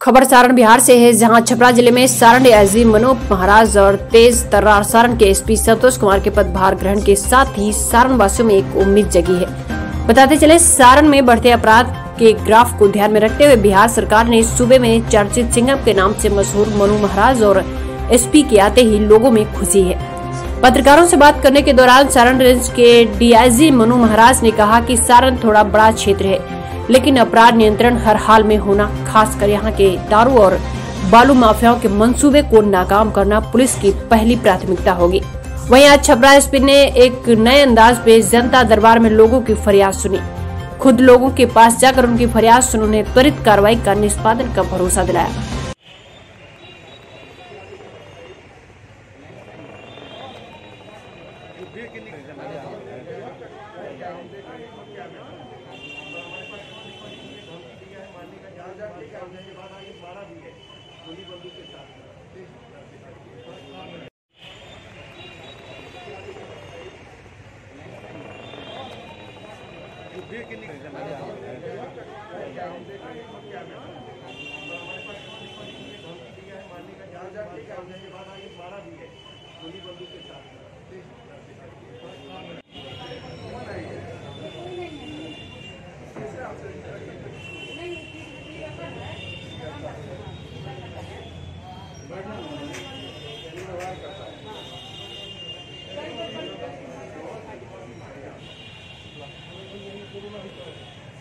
खबर सारण बिहार से है, जहाँ छपरा ज़िले में सारण डीआईजी मनोज महाराज और तेज तर्रार सारण के एसपी संतोष कुमार के पदभार ग्रहण के साथ ही सारण वासियों में एक उम्मीद जगी है। बताते चले, सारण में बढ़ते अपराध के ग्राफ को ध्यान में रखते हुए बिहार सरकार ने सूबे में चर्चित सिंघम के नाम से मशहूर मनु महाराज और एसपी के आते ही लोगों में खुशी है। पत्रकारों से बात करने के दौरान सारण रेंज के डीआईजी मनु महाराज ने कहा कि सारण थोड़ा बड़ा क्षेत्र है। लेकिन अपराध नियंत्रण हर हाल में होना, खासकर यहाँ के दारू और बालू माफियाओं के मंसूबे को नाकाम करना पुलिस की पहली प्राथमिकता होगी। वहीं आज छपरा एसपी ने एक नए अंदाज पे जनता दरबार में लोगों की फरियाद सुनी। खुद लोगों के पास जाकर उनकी फरियाद सुन उन्हें त्वरित कार्रवाई का निष्पादन का भरोसा दिलाया। समझने के बाद आगे मारा भी है। गोली बंदूक के साथ। भीड़ के लिए मारने का जहाँ जहाँ मारा भी है गोली बंदूक के साथ।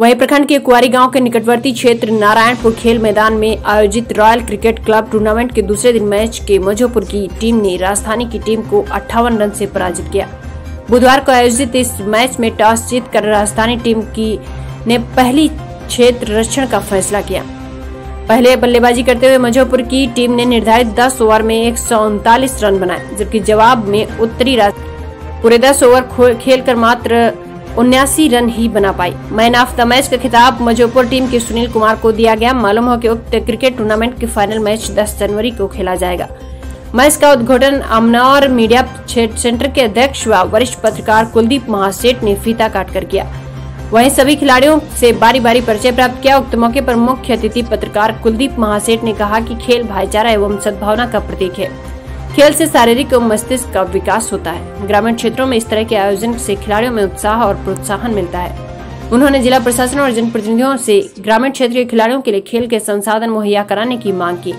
वहीं प्रखंड के कुआरी गाँव के निकटवर्ती क्षेत्र नारायणपुर खेल मैदान में आयोजित रॉयल क्रिकेट क्लब टूर्नामेंट के दूसरे दिन मैच के मजोपुर की टीम ने राजधानी की टीम को अट्ठावन रन से पराजित किया। बुधवार को आयोजित इस मैच में टॉस जीतकर राजधानी टीम की ने पहली क्षेत्र रक्षण का फैसला किया। पहले बल्लेबाजी करते हुए मजोपुर की टीम ने निर्धारित 10 ओवर में एक सौ उनतालीस रन बनाए, जबकि जवाब में उत्तरी पूरे 10 ओवर खेलकर मात्र उन्यासी रन ही बना पाई। मैन ऑफ़ द मैच का खिताब मजोपुर टीम के सुनील कुमार को दिया गया। मालूम हो कि उक्त क्रिकेट टूर्नामेंट के फाइनल मैच 10 जनवरी को खेला जाएगा। मैच का उद्घाटन अमनौर मीडिया सेंटर के अध्यक्ष व वरिष्ठ पत्रकार कुलदीप महासेठ ने फीता काट कर किया। वहीं सभी खिलाड़ियों से बारी बारी परिचय प्राप्त किया। उक्त मौके पर मुख्य अतिथि पत्रकार कुलदीप महासेठ ने कहा कि खेल, भाईचारा एवं सद्भावना का प्रतीक है। खेल से शारीरिक एवं मस्तिष्क का विकास होता है। ग्रामीण क्षेत्रों में इस तरह के आयोजन से खिलाड़ियों में उत्साह और प्रोत्साहन मिलता है। उन्होंने जिला प्रशासन और जनप्रतिनिधियों से ग्रामीण क्षेत्र के खिलाड़ियों के लिए खेल के संसाधन मुहैया कराने की मांग की,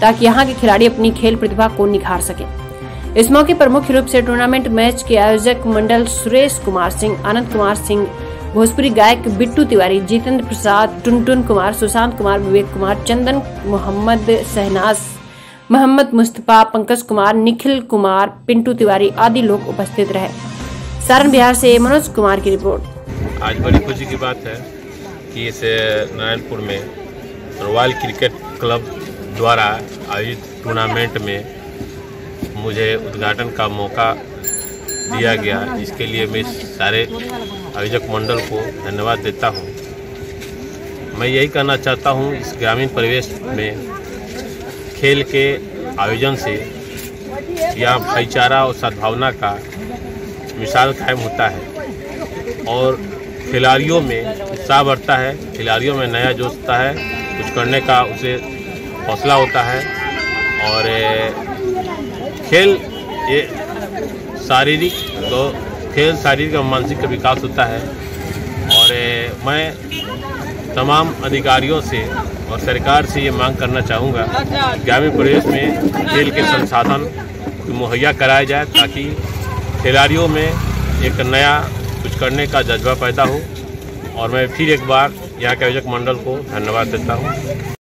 ताकि यहाँ के खिलाड़ी अपनी खेल प्रतिभा को निखार सके। इस मौके पर मुख्य रूप से टूर्नामेंट मैच के आयोजक मंडल सुरेश कुमार सिंह, आनंद कुमार सिंह, भोजपुरी गायक बिट्टू तिवारी, जितेंद्र प्रसाद, टुनटुन कुमार, सुशांत कुमार, विवेक कुमार, चंदन मोहम्मद शहनाज मोहम्मद मुस्तफ़ा, पंकज कुमार, निखिल कुमार, पिंटू तिवारी आदि लोग उपस्थित रहे। सारण बिहार से मनोज कुमार की रिपोर्ट। आज बड़ी खुशी की बात है कि इस नारायणपुर में रॉयल क्रिकेट क्लब द्वारा आयोजित टूर्नामेंट में मुझे उद्घाटन का मौका दिया गया। इसके लिए मैं सारे आयोजक मंडल को धन्यवाद देता हूँ। मैं यही कहना चाहता हूँ, इस ग्रामीण परिवेश में खेल के आयोजन से यह भाईचारा और सद्भावना का मिसाल कायम होता है और खिलाड़ियों में उत्साह बढ़ता है, खिलाड़ियों में नया जोश होता है, कुछ करने का उसे हौसला होता है और खेल ये शारीरिक तो खेल शारीरिक और मानसिक का विकास होता है। मैं तमाम अधिकारियों से और सरकार से ये मांग करना चाहूँगा ग्रामीण प्रदेश में खेल के संसाधन मुहैया कराया जाए ताकि खिलाड़ियों में एक नया कुछ करने का जज्बा पैदा हो। और मैं फिर एक बार यहाँ के आयोजक मंडल को धन्यवाद देता हूँ।